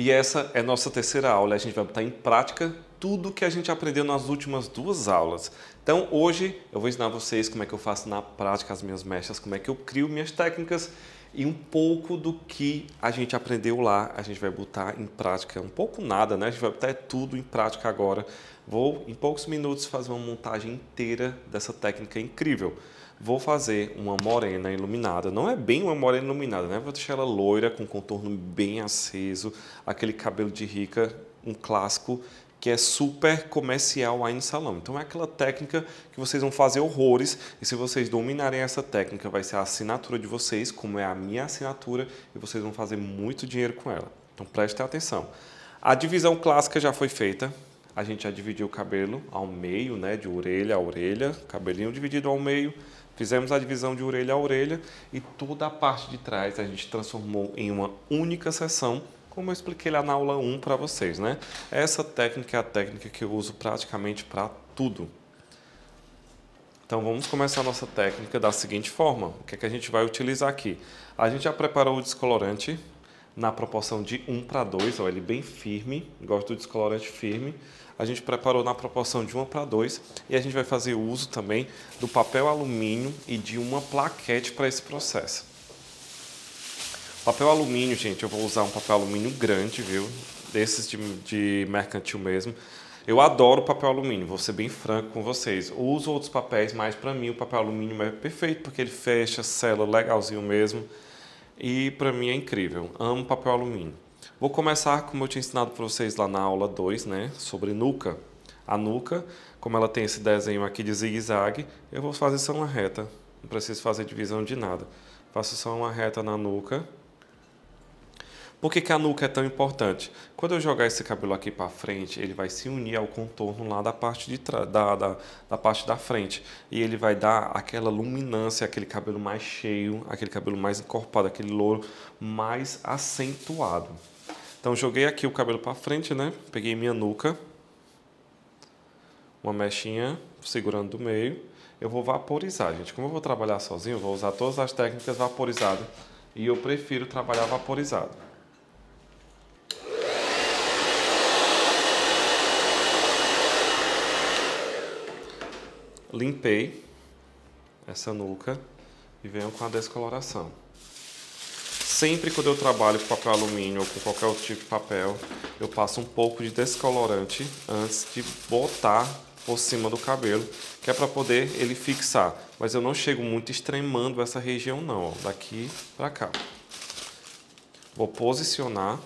E essa é nossa terceira aula. A gente vai botar em prática tudo que a gente aprendeu nas últimas duas aulas. Então hoje eu vou ensinar vocês como é que eu faço na prática as minhas mechas, como é que eu crio minhas técnicas e um pouco do que a gente aprendeu lá, a gente vai botar em prática. Um pouco nada, né? A gente vai botar tudo em prática agora. Vou, em poucos minutos, fazer uma montagem inteira dessa técnica incrível. Vou fazer uma morena iluminada. Não é bem uma morena iluminada, né? Vou deixar ela loira, com contorno bem aceso, aquele cabelo de rica, um clássico que é super comercial aí no salão. Então é aquela técnica que vocês vão fazer horrores e se vocês dominarem essa técnica vai ser a assinatura de vocês, como é a minha assinatura, e vocês vão fazer muito dinheiro com ela. Então prestem atenção. A divisão clássica já foi feita. A gente já dividiu o cabelo ao meio, né, de orelha a orelha, cabelinho dividido ao meio. Fizemos a divisão de orelha a orelha e toda a parte de trás a gente transformou em uma única seção como eu expliquei lá na aula 1 para vocês, né? Essa técnica é a técnica que eu uso praticamente para tudo. Então vamos começar a nossa técnica da seguinte forma. O que é que a gente vai utilizar aqui? A gente já preparou o descolorante na proporção de 1 para 2, ó, ele bem firme, gosto do descolorante firme. A gente preparou na proporção de 1 para 2 e a gente vai fazer uso também do papel alumínio e de uma plaquete para esse processo. Papel alumínio, gente, eu vou usar um papel alumínio grande, viu? Desses de, de mercantil mesmo. Eu adoro papel alumínio, vou ser bem franco com vocês. Eu uso outros papéis, mas para mim o papel alumínio é perfeito porque ele fecha, sela legalzinho mesmo. E para mim é incrível. Amo papel alumínio. Vou começar como eu tinha ensinado para vocês lá na aula 2, né, sobre nuca. A nuca, como ela tem esse desenho aqui de zigue-zague, eu vou fazer só uma reta. Não preciso fazer divisão de nada. Faço só uma reta na nuca por que, que, a nuca é tão importante? Quando eu jogar esse cabelo aqui para frente, ele vai se unir ao contorno lá da parte, de da, da, da, parte da frente. E ele vai dar aquela luminância, aquele cabelo mais cheio, aquele cabelo mais encorpado, aquele louro mais acentuado. Então joguei aqui o cabelo para frente, né? Peguei minha nuca, uma mechinha segurando do meio. Eu vou vaporizar, gente. Como eu vou trabalhar sozinho, eu vou usar todas as técnicas vaporizadas. E eu prefiro trabalhar vaporizado. Limpei essa nuca e venho com a descoloração. Sempre quando eu trabalho com papel alumínio ou com qualquer outro tipo de papel, eu passo um pouco de descolorante antes de botar por cima do cabelo, que é para poder ele fixar. Mas eu não chego muito extremando essa região não, ó, daqui para cá. Vou posicionar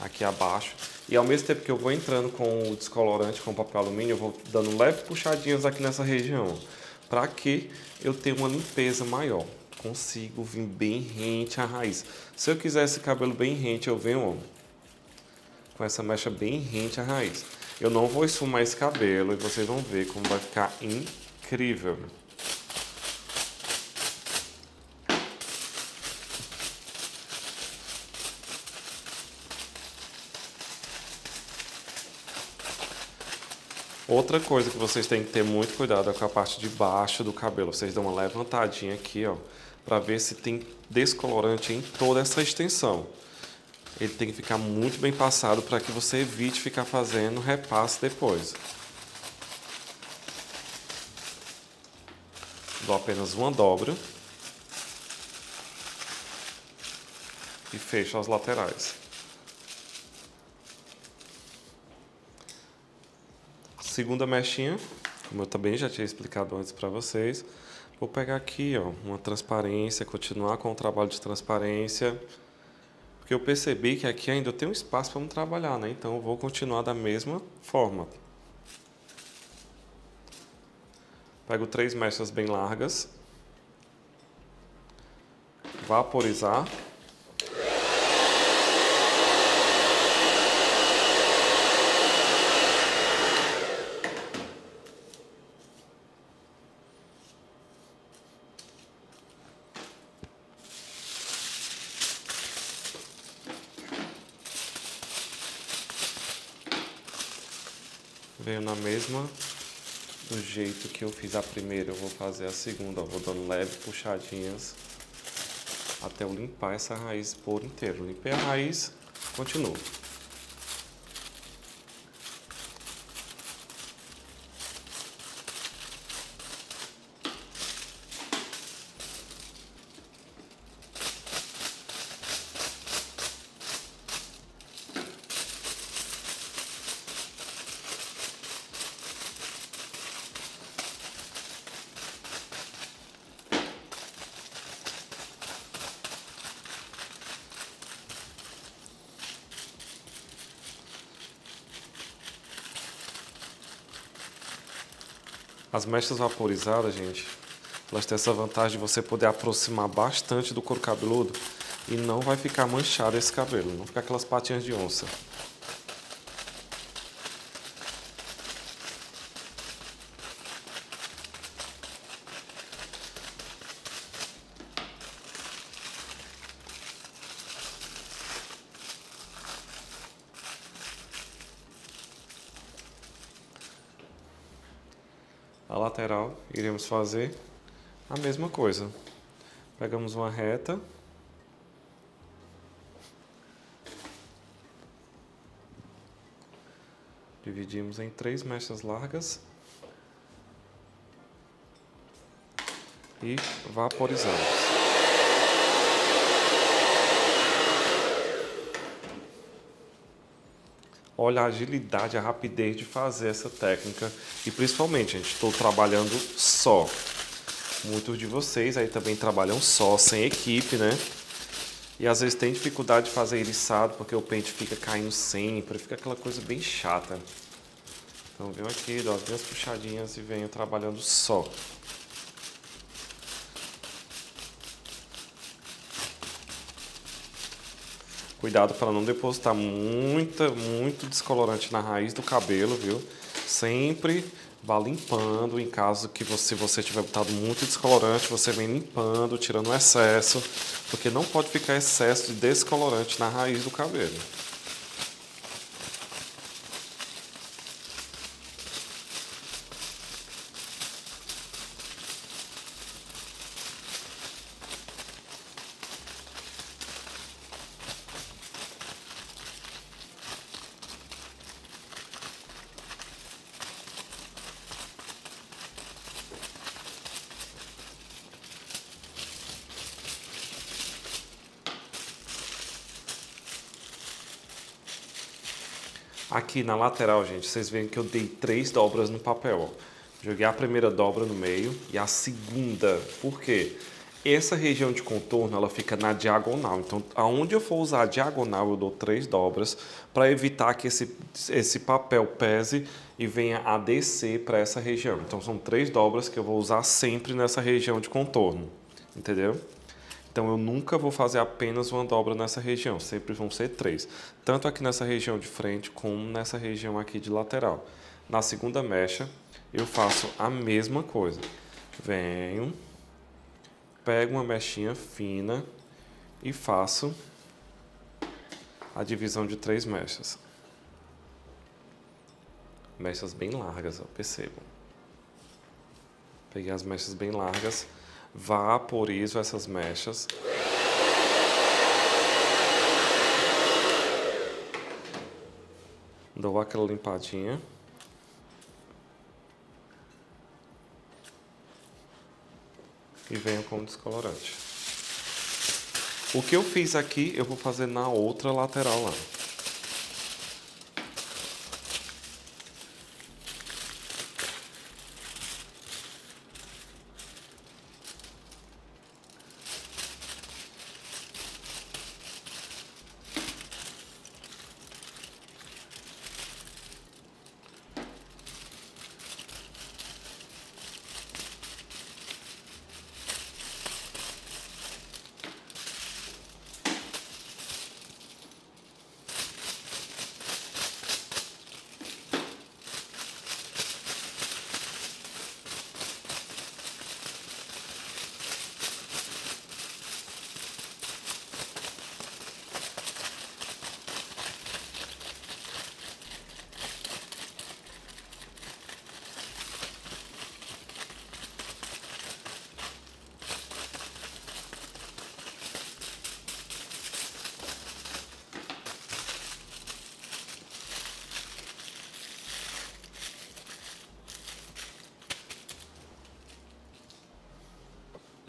aqui abaixo e ao mesmo tempo que eu vou entrando com o descolorante, com o papel alumínio, eu vou dando leve puxadinhas aqui nessa região, para que eu tenha uma limpeza maior. Consigo vir bem rente à raiz. Se eu quiser esse cabelo bem rente, eu venho ó, com essa mecha bem rente à raiz. Eu não vou esfumar esse cabelo e vocês vão ver como vai ficar incrível. Outra coisa que vocês têm que ter muito cuidado é com a parte de baixo do cabelo. Vocês dão uma levantadinha aqui, ó, para ver se tem descolorante em toda essa extensão. Ele tem que ficar muito bem passado para que você evite ficar fazendo repasse depois. Dou apenas uma dobra. E fecho as laterais. Segunda mechinha, como eu também já tinha explicado antes para vocês, vou pegar aqui ó, uma transparência, continuar com o trabalho de transparência, porque eu percebi que aqui ainda tem um espaço para trabalhar, né? então eu vou continuar da mesma forma. Pego três mechas bem largas, vaporizar. venho na mesma do jeito que eu fiz a primeira, eu vou fazer a segunda, vou dando leve puxadinhas até eu limpar essa raiz por inteiro. Limpei a raiz, continuo. As mechas vaporizadas, gente, elas têm essa vantagem de você poder aproximar bastante do couro cabeludo e não vai ficar manchado esse cabelo, não ficar aquelas patinhas de onça. A lateral iremos fazer a mesma coisa. Pegamos uma reta. Dividimos em três mechas largas. E vaporizamos. Olha a agilidade, a rapidez de fazer essa técnica. E principalmente, gente, estou trabalhando só. Muitos de vocês aí também trabalham só, sem equipe, né? E às vezes tem dificuldade de fazer eriçado porque o pente fica caindo sempre, fica aquela coisa bem chata. Então venho aqui, dou as minhas puxadinhas e venho trabalhando só. Cuidado para não depositar muita, muito descolorante na raiz do cabelo, viu? Sempre vá limpando em caso que você, você tiver botado muito descolorante, você vem limpando, tirando o excesso, porque não pode ficar excesso de descolorante na raiz do cabelo. Aqui na lateral, gente, vocês veem que eu dei três dobras no papel. Ó. Joguei a primeira dobra no meio e a segunda. Por quê? Essa região de contorno ela fica na diagonal. Então, aonde eu for usar a diagonal, eu dou três dobras para evitar que esse, esse papel pese e venha a descer para essa região. Então, são três dobras que eu vou usar sempre nessa região de contorno. Entendeu? Então eu nunca vou fazer apenas uma dobra nessa região, sempre vão ser três. Tanto aqui nessa região de frente, como nessa região aqui de lateral. Na segunda mecha, eu faço a mesma coisa. Venho, pego uma mechinha fina e faço a divisão de três mechas. Mechas bem largas, ó, percebam. Peguei as mechas bem largas vaporizo essas mechas. Dou aquela limpadinha. E venho com o descolorante. O que eu fiz aqui, eu vou fazer na outra lateral lá.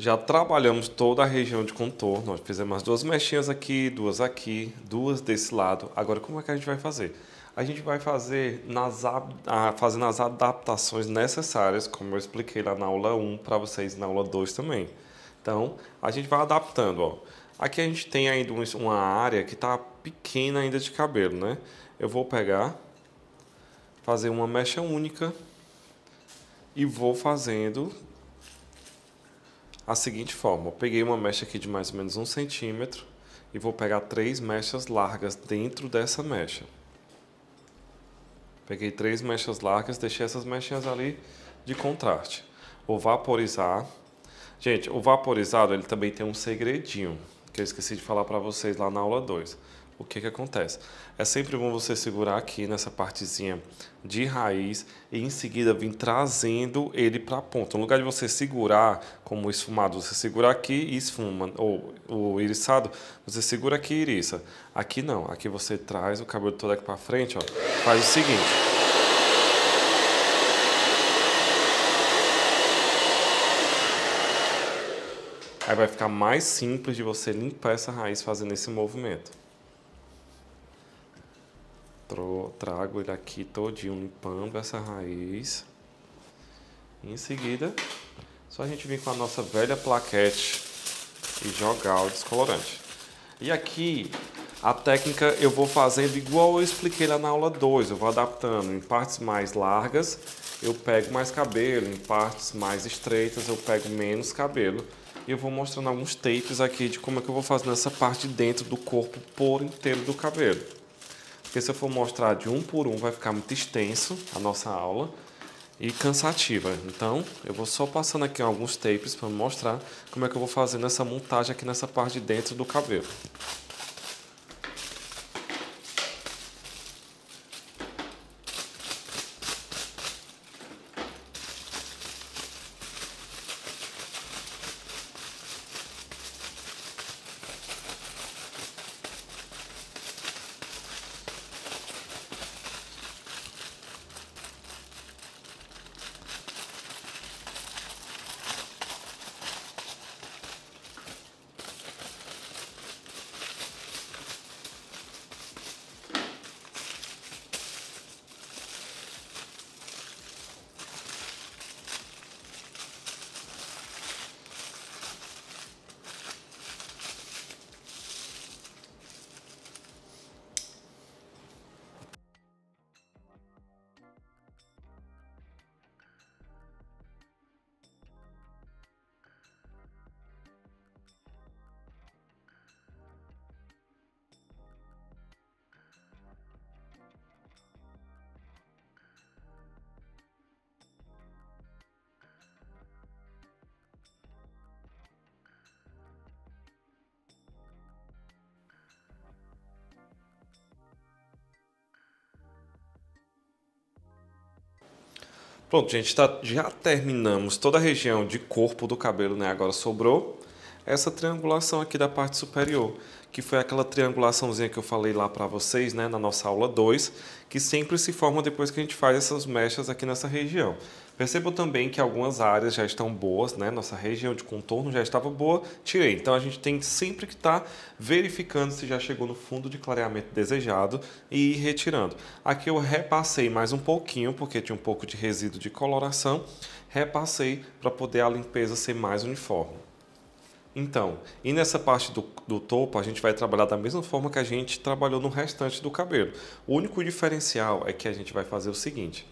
Já trabalhamos toda a região de contorno. Nós fizemos as duas mechinhas aqui, duas aqui, duas desse lado. Agora, como é que a gente vai fazer? A gente vai fazer nas, fazendo as adaptações necessárias, como eu expliquei lá na aula 1 para vocês na aula 2 também. Então, a gente vai adaptando. Ó. Aqui a gente tem ainda uma área que está pequena ainda de cabelo, né? Eu vou pegar, fazer uma mecha única e vou fazendo a seguinte forma. Eu peguei uma mecha aqui de mais ou menos um centímetro e vou pegar três mechas largas dentro dessa mecha. Peguei três mechas largas, deixei essas mechinhas ali de contraste. Vou vaporizar. Gente, o vaporizado ele também tem um segredinho que eu esqueci de falar para vocês lá na aula 2 o que, que acontece? É sempre bom você segurar aqui nessa partezinha de raiz e em seguida vir trazendo ele para a ponta. No lugar de você segurar como esfumado, você segura aqui e esfuma, ou o iriçado, você segura aqui e iriça. Aqui não, aqui você traz o cabelo todo aqui para frente, ó, faz o seguinte. Aí vai ficar mais simples de você limpar essa raiz fazendo esse movimento trago ele aqui todinho limpando essa raiz. em seguida, só a gente vir com a nossa velha plaquete e jogar o descolorante. E aqui, a técnica eu vou fazendo igual eu expliquei lá na aula 2. Eu vou adaptando em partes mais largas, eu pego mais cabelo, em partes mais estreitas eu pego menos cabelo. E eu vou mostrando alguns tapes aqui de como é que eu vou fazer nessa parte dentro do corpo por inteiro do cabelo. Porque se eu for mostrar de um por um, vai ficar muito extenso a nossa aula e cansativa. Então, eu vou só passando aqui alguns tapes para mostrar como é que eu vou fazer essa montagem aqui nessa parte de dentro do cabelo. Pronto, gente, tá, já terminamos toda a região de corpo do cabelo, né? Agora sobrou essa triangulação aqui da parte superior, que foi aquela triangulaçãozinha que eu falei lá para vocês, né, na nossa aula 2, que sempre se forma depois que a gente faz essas mechas aqui nessa região. Percebam também que algumas áreas já estão boas, né? Nossa região de contorno já estava boa, tirei. Então a gente tem sempre que estar tá verificando se já chegou no fundo de clareamento desejado e ir retirando. Aqui eu repassei mais um pouquinho, porque tinha um pouco de resíduo de coloração. Repassei para poder a limpeza ser mais uniforme. Então, e nessa parte do, do, topo, a gente vai trabalhar da mesma forma que a gente trabalhou no restante do cabelo. O único diferencial é que a gente vai fazer o seguinte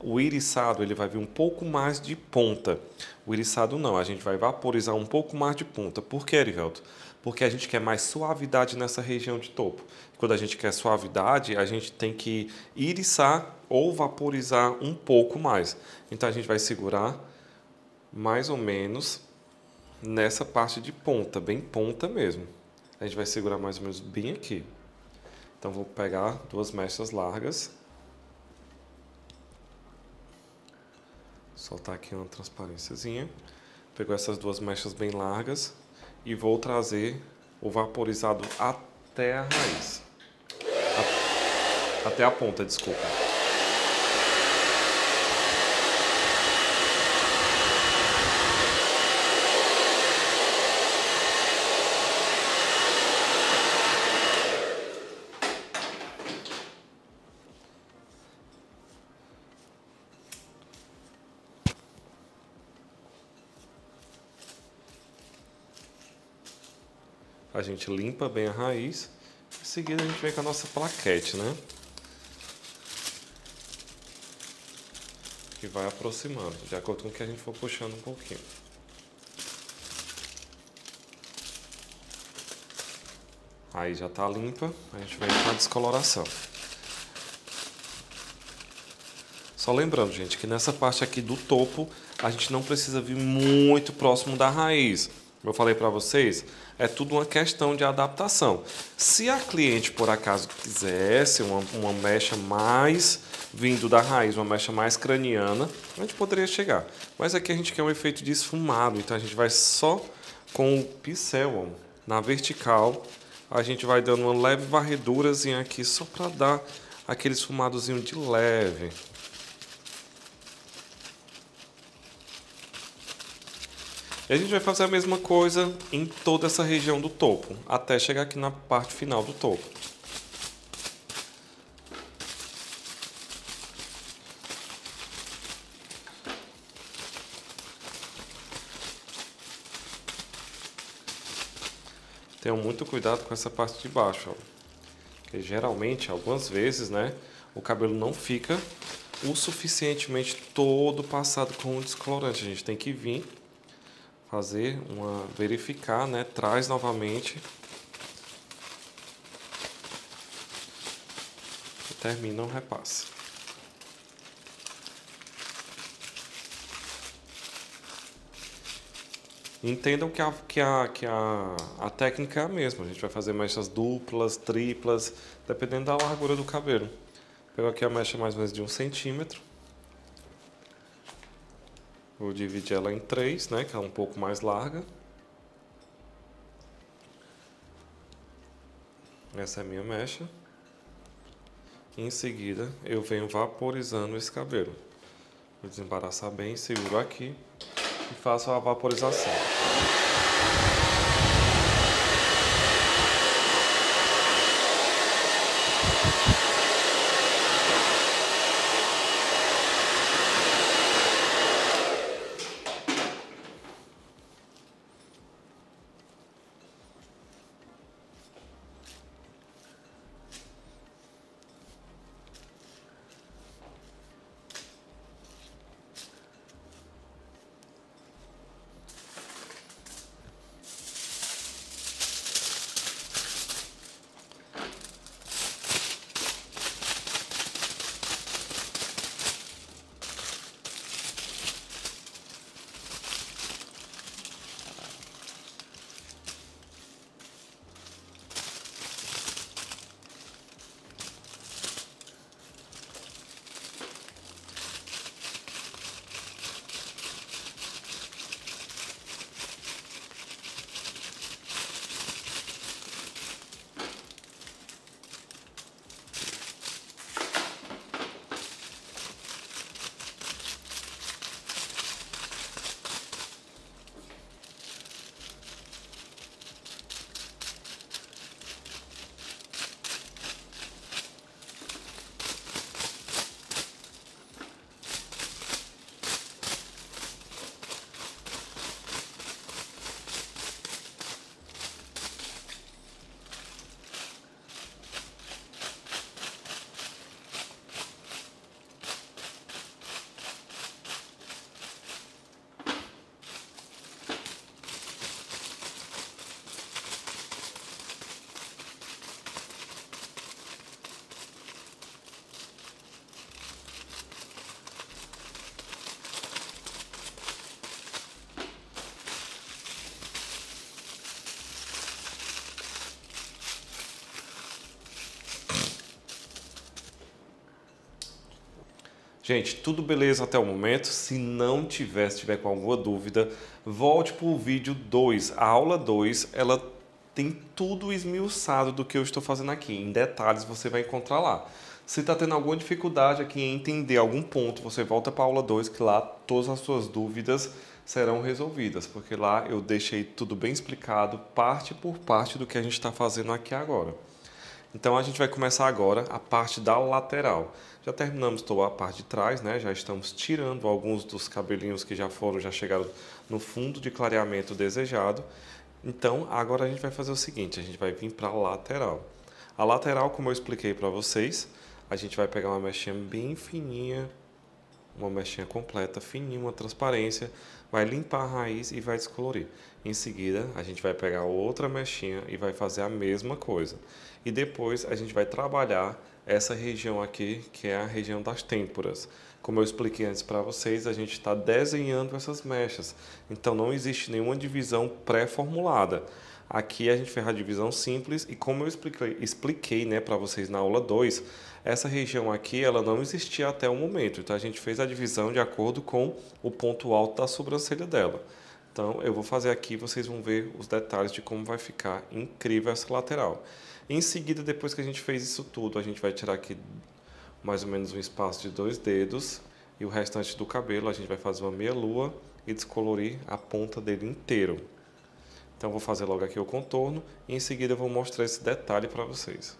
o iriçado ele vai vir um pouco mais de ponta. O iriçado não, a gente vai vaporizar um pouco mais de ponta. Por que, Erivelto? Porque a gente quer mais suavidade nessa região de topo. Quando a gente quer suavidade, a gente tem que iriçar ou vaporizar um pouco mais. Então a gente vai segurar mais ou menos nessa parte de ponta, bem ponta mesmo. A gente vai segurar mais ou menos bem aqui. Então vou pegar duas mechas largas soltar aqui uma transparênciazinha. Pegou essas duas mechas bem largas e vou trazer o vaporizado até a raiz. Até a ponta, desculpa. a gente limpa bem a raiz. Em seguida a gente vem com a nossa plaquete, né? e vai aproximando, de acordo com o que a gente for puxando um pouquinho. Aí já está limpa, a gente vem com a descoloração. Só lembrando, gente, que nessa parte aqui do topo, a gente não precisa vir muito próximo da raiz. Como eu falei para vocês, é tudo uma questão de adaptação. Se a cliente, por acaso, quisesse uma, uma mecha mais vindo da raiz, uma mecha mais craniana, a gente poderia chegar. Mas aqui a gente quer um efeito de esfumado, então a gente vai só com o pincel na vertical, a gente vai dando uma leve varredurazinha aqui só para dar aquele esfumadozinho de leve. E a gente vai fazer a mesma coisa em toda essa região do topo, até chegar aqui na parte final do topo. Tenham muito cuidado com essa parte de baixo, ó. Porque geralmente, algumas vezes, né, o cabelo não fica o suficientemente todo passado com o descolorante. A gente tem que vir fazer uma verificar, né? Traz novamente e termina o repasse. Entendam que a, que, a, que a, a técnica é a mesma. A gente vai fazer mechas duplas, triplas, dependendo da largura do cabelo. Pego aqui a mecha mais ou menos de um centímetro. Vou dividir ela em três, né, que é um pouco mais larga. Essa é a minha mecha. Em seguida, eu venho vaporizando esse cabelo. Vou desembaraçar bem, seguro aqui e faço a vaporização. Gente, tudo beleza até o momento? Se não tiver, se tiver com alguma dúvida, volte para o vídeo 2. A aula 2, ela tem tudo esmiuçado do que eu estou fazendo aqui. Em detalhes você vai encontrar lá. Se está tendo alguma dificuldade aqui em entender algum ponto, você volta para a aula 2, que lá todas as suas dúvidas serão resolvidas, porque lá eu deixei tudo bem explicado, parte por parte do que a gente está fazendo aqui agora. Então a gente vai começar agora a parte da lateral. Já terminamos a parte de trás, né? Já estamos tirando alguns dos cabelinhos que já foram, já chegaram no fundo de clareamento desejado. Então, agora a gente vai fazer o seguinte, a gente vai vir para a lateral. A lateral, como eu expliquei para vocês, a gente vai pegar uma mechinha bem fininha uma mechinha completa, fininha, uma transparência, vai limpar a raiz e vai descolorir. Em seguida, a gente vai pegar outra mechinha e vai fazer a mesma coisa. E depois a gente vai trabalhar essa região aqui, que é a região das têmporas. Como eu expliquei antes para vocês, a gente está desenhando essas mechas. Então não existe nenhuma divisão pré-formulada. Aqui a gente fez a divisão simples e como eu expliquei, expliquei né, para vocês na aula 2, essa região aqui ela não existia até o momento. Então a gente fez a divisão de acordo com o ponto alto da sobrancelha dela. Então eu vou fazer aqui, vocês vão ver os detalhes de como vai ficar incrível essa lateral. Em seguida, depois que a gente fez isso tudo, a gente vai tirar aqui mais ou menos um espaço de dois dedos e o restante do cabelo a gente vai fazer uma meia lua e descolorir a ponta dele inteiro. Então vou fazer logo aqui o contorno e em seguida eu vou mostrar esse detalhe para vocês.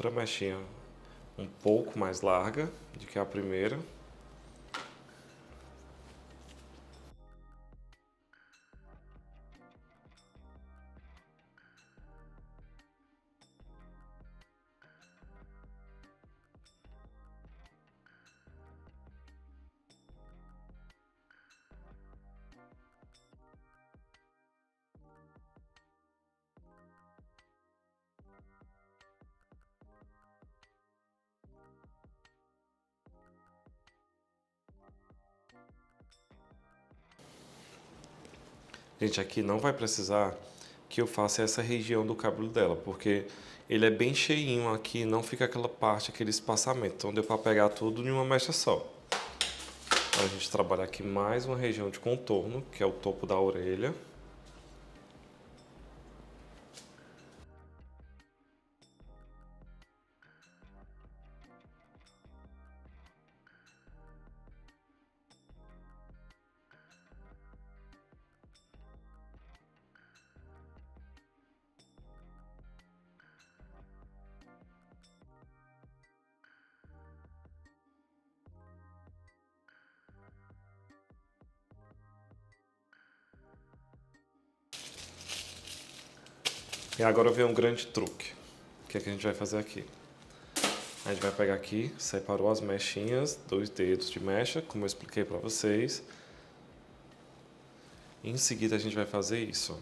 Outra mechinha um pouco mais larga do que a primeira. Gente, aqui não vai precisar que eu faça essa região do cabelo dela, porque ele é bem cheinho aqui, não fica aquela parte, aquele espaçamento. Então deu para pegar tudo em uma mecha só. a gente trabalha aqui mais uma região de contorno, que é o topo da orelha. E agora vem um grande truque. O que, é que a gente vai fazer aqui? A gente vai pegar aqui, separou as mechinhas, dois dedos de mecha, como eu expliquei para vocês. Em seguida a gente vai fazer isso,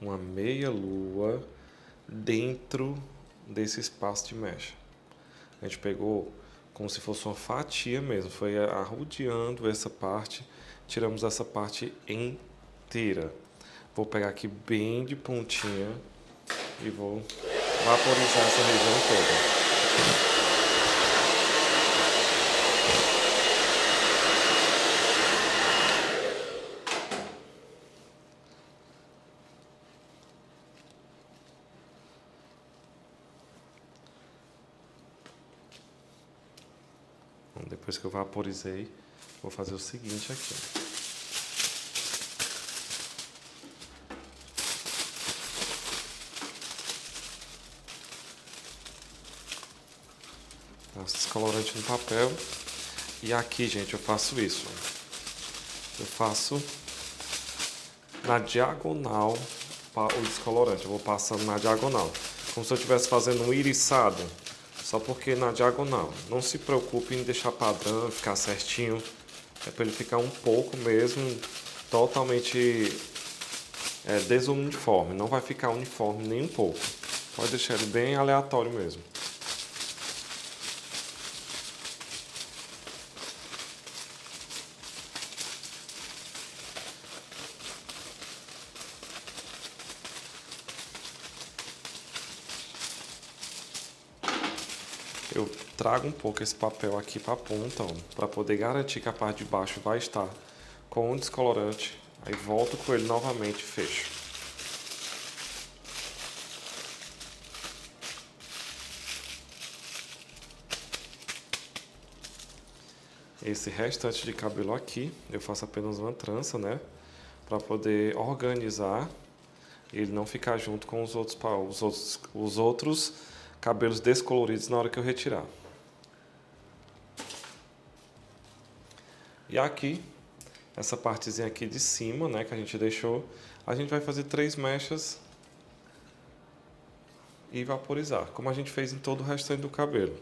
uma meia lua dentro desse espaço de mecha. A gente pegou como se fosse uma fatia mesmo, foi arrodeando essa parte, tiramos essa parte inteira. Vou pegar aqui bem de pontinha e vou vaporizar essa região toda. depois que eu vaporizei, vou fazer o seguinte aqui. Descolorante no papel. E aqui, gente, eu faço isso. Eu faço na diagonal o descolorante. Eu vou passando na diagonal. Como se eu estivesse fazendo um iriçado. Só porque na diagonal. Não se preocupe em deixar padrão, ficar certinho. É para ele ficar um pouco mesmo, totalmente é, desuniforme. Não vai ficar uniforme nem um pouco. Pode deixar ele bem aleatório mesmo. eu trago um pouco esse papel aqui para a ponta, para poder garantir que a parte de baixo vai estar com o descolorante. Aí volto com ele novamente e fecho. esse restante de cabelo aqui. Eu faço apenas uma trança, né? Para poder organizar ele não ficar junto com os outros, os outros, os outros cabelos descoloridos na hora que eu retirar. E aqui, essa partezinha aqui de cima, né, que a gente deixou, a gente vai fazer três mechas e vaporizar, como a gente fez em todo o restante do cabelo.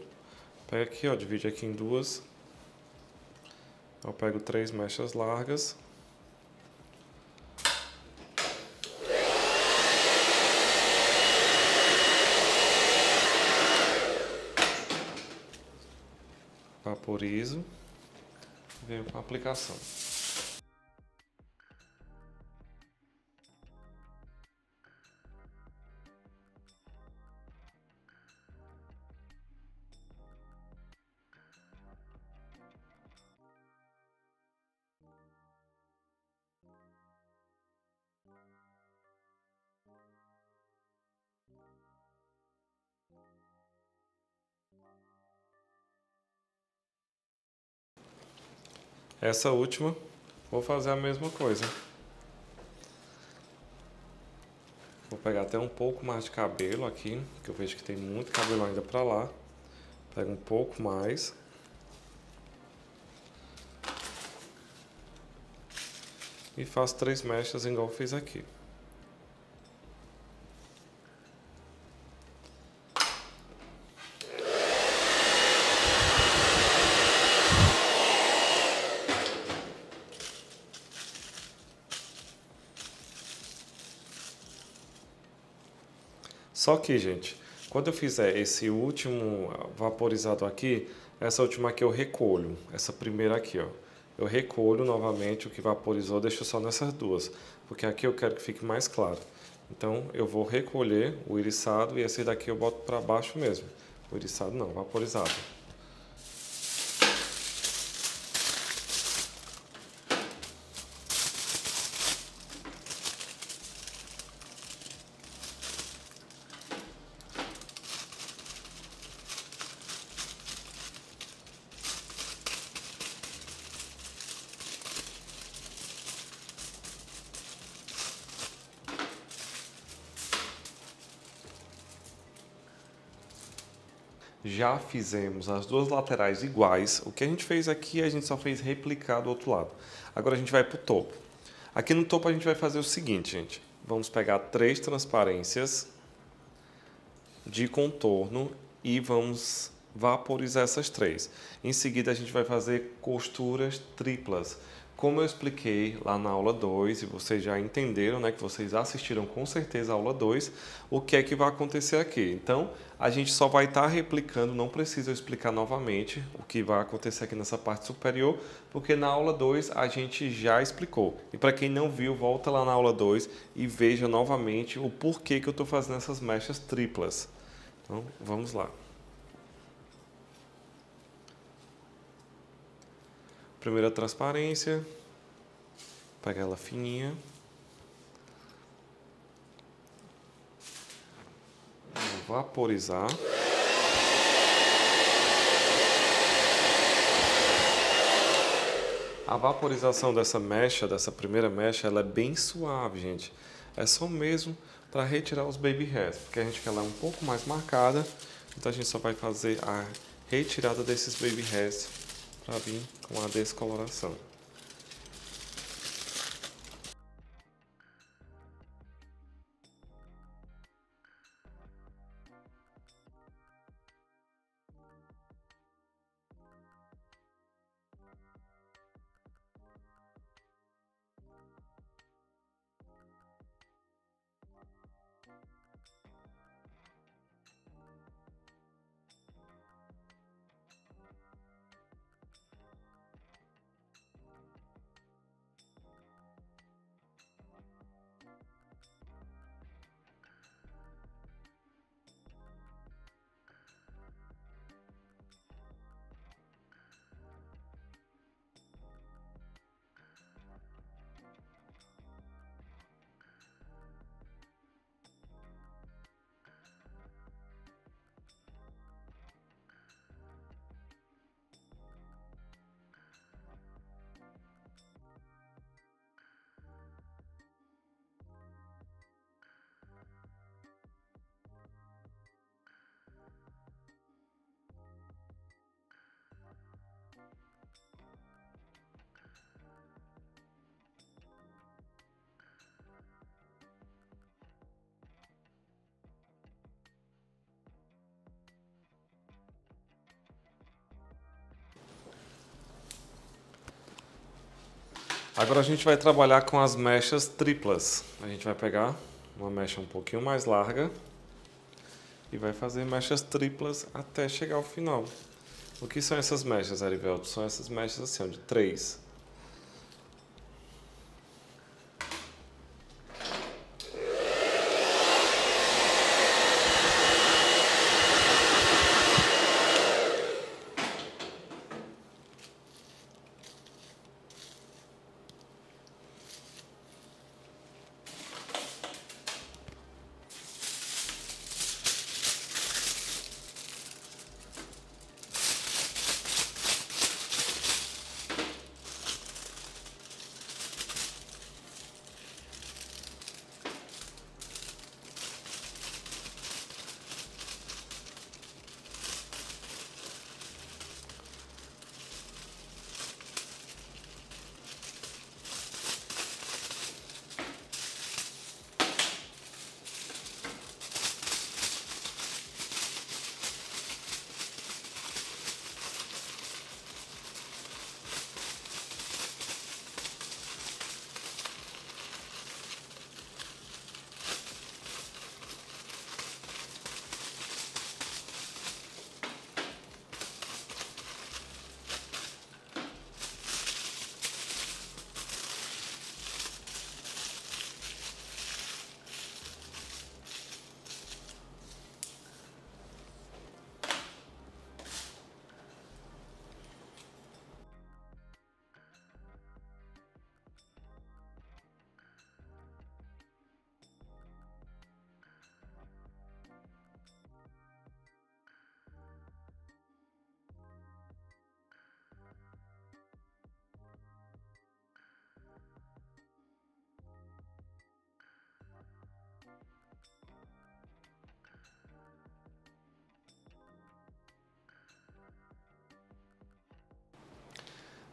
Pega aqui, ó, divide aqui em duas. Eu pego três mechas largas. Vaporizo. Venho com a aplicação. Essa última, vou fazer a mesma coisa. Vou pegar até um pouco mais de cabelo aqui, que eu vejo que tem muito cabelo ainda para lá. Pego um pouco mais. E faço três mechas igual eu fiz aqui. Só que, gente, quando eu fizer esse último vaporizado aqui, essa última aqui eu recolho, essa primeira aqui, ó. Eu recolho novamente o que vaporizou, deixo só nessas duas, porque aqui eu quero que fique mais claro. Então eu vou recolher o iriçado e esse daqui eu boto para baixo mesmo. O iriçado não, vaporizado. Já fizemos as duas laterais iguais. O que a gente fez aqui, a gente só fez replicar do outro lado. Agora a gente vai para o topo. Aqui no topo a gente vai fazer o seguinte, gente. Vamos pegar três transparências de contorno e vamos vaporizar essas três. Em seguida a gente vai fazer costuras triplas. Como eu expliquei lá na aula 2, e vocês já entenderam, né, que vocês assistiram com certeza a aula 2, o que é que vai acontecer aqui. Então, a gente só vai estar tá replicando, não precisa explicar novamente o que vai acontecer aqui nessa parte superior, porque na aula 2 a gente já explicou. E para quem não viu, volta lá na aula 2 e veja novamente o porquê que eu estou fazendo essas mechas triplas. Então, vamos lá. Primeira transparência. Pega ela fininha. Vaporizar. A vaporização dessa mecha, dessa primeira mecha, ela é bem suave, gente. É só mesmo para retirar os baby hairs, porque a gente quer ela um pouco mais marcada. Então a gente só vai fazer a retirada desses baby hairs para vir com a descoloração. Agora a gente vai trabalhar com as mechas triplas. A gente vai pegar uma mecha um pouquinho mais larga e vai fazer mechas triplas até chegar ao final. O que são essas mechas, Arivelto? São essas mechas assim, de três.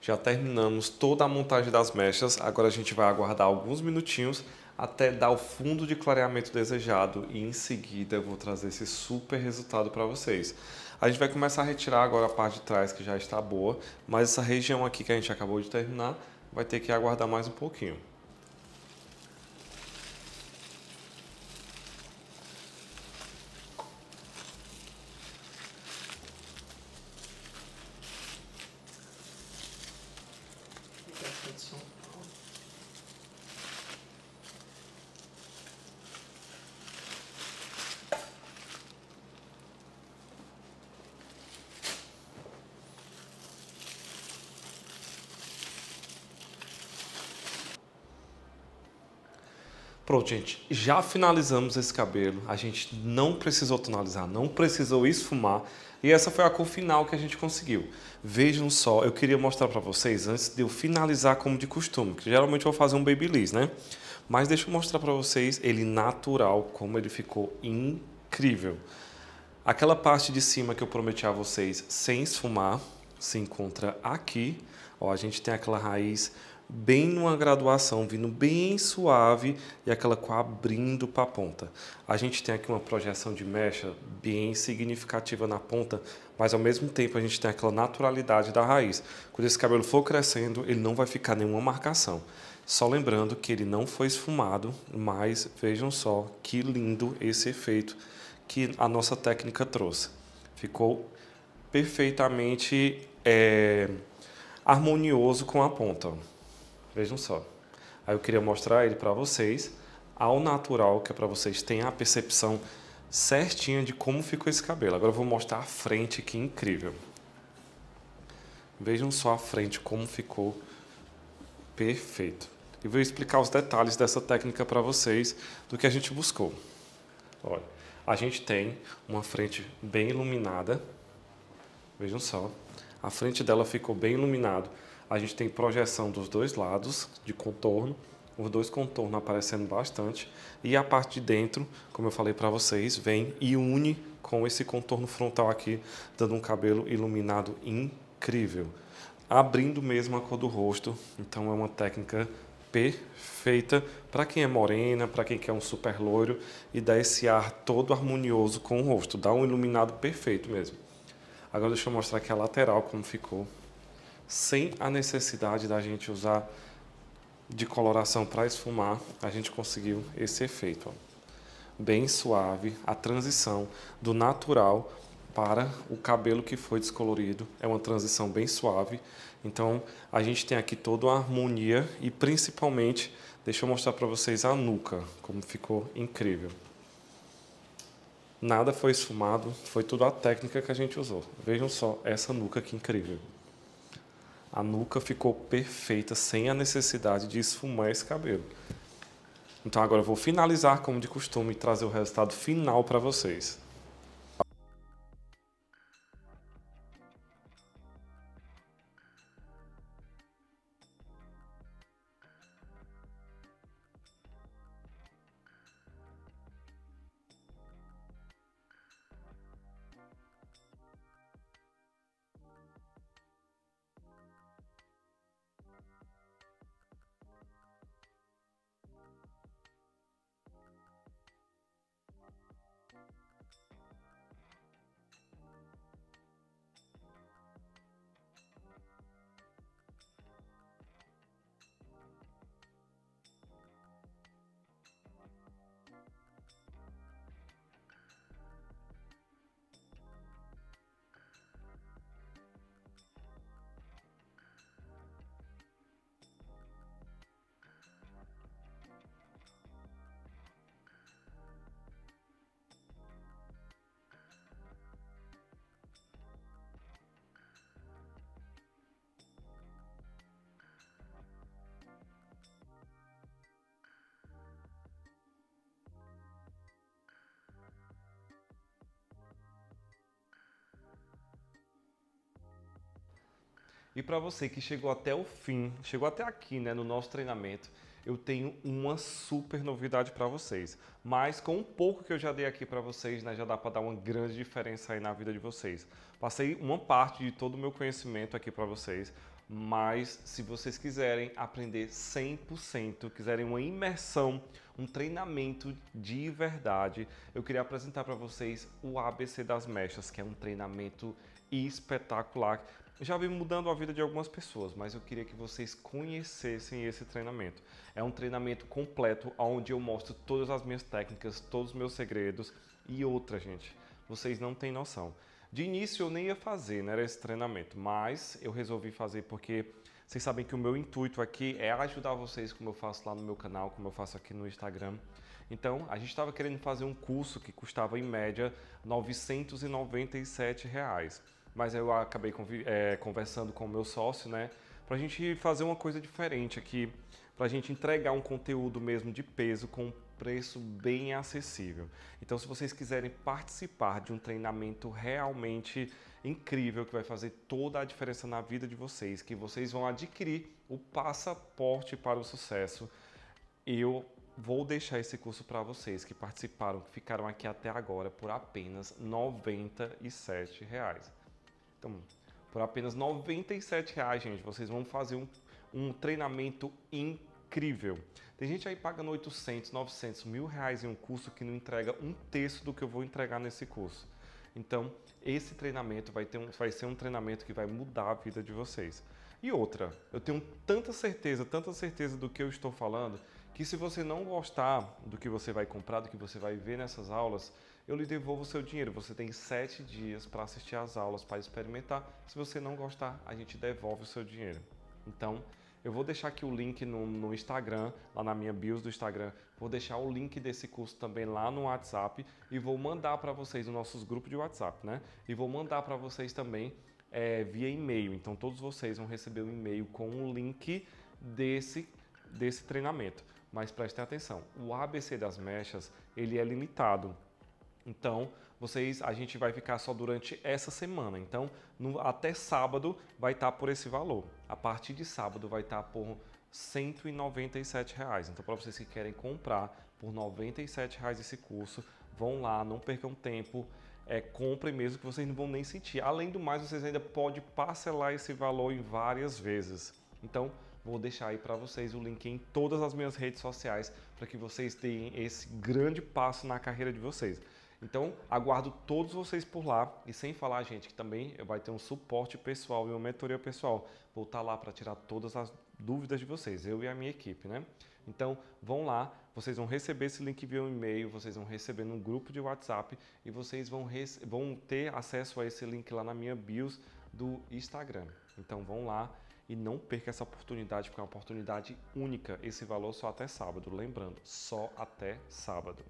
Já terminamos toda a montagem das mechas, agora a gente vai aguardar alguns minutinhos até dar o fundo de clareamento desejado e em seguida eu vou trazer esse super resultado para vocês. A gente vai começar a retirar agora a parte de trás que já está boa, mas essa região aqui que a gente acabou de terminar vai ter que aguardar mais um pouquinho. 그렇죠? Pronto, gente, já finalizamos esse cabelo. A gente não precisou tonalizar, não precisou esfumar. E essa foi a cor final que a gente conseguiu. Vejam só, eu queria mostrar para vocês antes de eu finalizar como de costume, que geralmente eu vou fazer um babyliss, né? Mas deixa eu mostrar para vocês ele natural, como ele ficou incrível. Aquela parte de cima que eu prometi a vocês sem esfumar se encontra aqui. Ó, a gente tem aquela raiz bem numa graduação, vindo bem suave e aquela cor abrindo para a ponta. A gente tem aqui uma projeção de mecha bem significativa na ponta, mas ao mesmo tempo a gente tem aquela naturalidade da raiz. Quando esse cabelo for crescendo, ele não vai ficar nenhuma marcação. Só lembrando que ele não foi esfumado, mas vejam só que lindo esse efeito que a nossa técnica trouxe. Ficou perfeitamente é, harmonioso com a ponta. Vejam só. Aí eu queria mostrar ele para vocês ao natural, que é para vocês terem a percepção certinha de como ficou esse cabelo. Agora eu vou mostrar a frente, que incrível. Vejam só a frente como ficou perfeito. E vou explicar os detalhes dessa técnica para vocês do que a gente buscou. Olha, a gente tem uma frente bem iluminada. Vejam só, a frente dela ficou bem iluminado a gente tem projeção dos dois lados de contorno, os dois contornos aparecendo bastante. E a parte de dentro, como eu falei para vocês, vem e une com esse contorno frontal aqui, dando um cabelo iluminado incrível. Abrindo mesmo a cor do rosto, então é uma técnica perfeita para quem é morena, para quem quer um super loiro e dá esse ar todo harmonioso com o rosto, dá um iluminado perfeito mesmo. Agora deixa eu mostrar aqui a lateral como ficou sem a necessidade da gente usar de coloração para esfumar, a gente conseguiu esse efeito. Ó. Bem suave, a transição do natural para o cabelo que foi descolorido. É uma transição bem suave. Então, a gente tem aqui toda a harmonia e principalmente, deixa eu mostrar para vocês a nuca, como ficou incrível. Nada foi esfumado, foi tudo a técnica que a gente usou. Vejam só essa nuca que incrível. A nuca ficou perfeita, sem a necessidade de esfumar esse cabelo. Então agora eu vou finalizar como de costume e trazer o resultado final para vocês. E para você que chegou até o fim, chegou até aqui, né, no nosso treinamento, eu tenho uma super novidade para vocês. Mas com um pouco que eu já dei aqui para vocês, né, já dá para dar uma grande diferença aí na vida de vocês. Passei uma parte de todo o meu conhecimento aqui para vocês, mas se vocês quiserem aprender 100%, quiserem uma imersão, um treinamento de verdade, eu queria apresentar para vocês o ABC das mechas, que é um treinamento espetacular já vem mudando a vida de algumas pessoas, mas eu queria que vocês conhecessem esse treinamento. É um treinamento completo onde eu mostro todas as minhas técnicas, todos os meus segredos e outra, gente. Vocês não têm noção. De início eu nem ia fazer, né, esse treinamento, mas eu resolvi fazer porque vocês sabem que o meu intuito aqui é ajudar vocês, como eu faço lá no meu canal, como eu faço aqui no Instagram. Então, a gente estava querendo fazer um curso que custava em média 997 reais mas eu acabei é, conversando com o meu sócio, né, para a gente fazer uma coisa diferente aqui, para a gente entregar um conteúdo mesmo de peso com um preço bem acessível. Então, se vocês quiserem participar de um treinamento realmente incrível que vai fazer toda a diferença na vida de vocês, que vocês vão adquirir o passaporte para o sucesso, eu vou deixar esse curso para vocês que participaram, que ficaram aqui até agora por apenas 97 reais. Então, por apenas 97 reais, gente, vocês vão fazer um, um treinamento incrível. Tem gente aí pagando 800, 900, mil reais em um curso que não entrega um terço do que eu vou entregar nesse curso. Então, esse treinamento vai, ter um, vai ser um treinamento que vai mudar a vida de vocês. E outra, eu tenho tanta certeza, tanta certeza do que eu estou falando, que se você não gostar do que você vai comprar, do que você vai ver nessas aulas, eu lhe devolvo o seu dinheiro. Você tem sete dias para assistir às aulas, para experimentar. Se você não gostar, a gente devolve o seu dinheiro. Então, eu vou deixar aqui o link no, no, Instagram, lá na minha bios do Instagram. Vou deixar o link desse curso também lá no WhatsApp e vou mandar para vocês nos nossos grupos de WhatsApp, né? E vou mandar para vocês também é, via e-mail. Então todos vocês vão receber um e-mail com o link desse desse treinamento. Mas prestem atenção, o ABC das mechas ele é limitado. Então, vocês, a gente vai ficar só durante essa semana. Então, no, até sábado vai estar tá por esse valor. A partir de sábado vai estar tá por 197 reais. Então, para vocês que querem comprar por 97 reais esse curso, vão lá, não percam tempo. É, comprem mesmo que vocês não vão nem sentir. Além do mais, vocês ainda podem parcelar esse valor em várias vezes. Então, Vou deixar aí para vocês o link em todas as minhas redes sociais para que vocês tenham esse grande passo na carreira de vocês. Então, aguardo todos vocês por lá e sem falar, gente, que também vai ter um suporte pessoal e uma mentoria pessoal. Vou estar lá para tirar todas as dúvidas de vocês, eu e a minha equipe, né? Então, vão lá, vocês vão receber esse link via e-mail, vocês vão receber no grupo de WhatsApp e vocês vão, vão ter acesso a esse link lá na minha bios do Instagram. Então, vão lá e não perca essa oportunidade, porque é uma oportunidade única. Esse valor só até sábado, lembrando, só até sábado.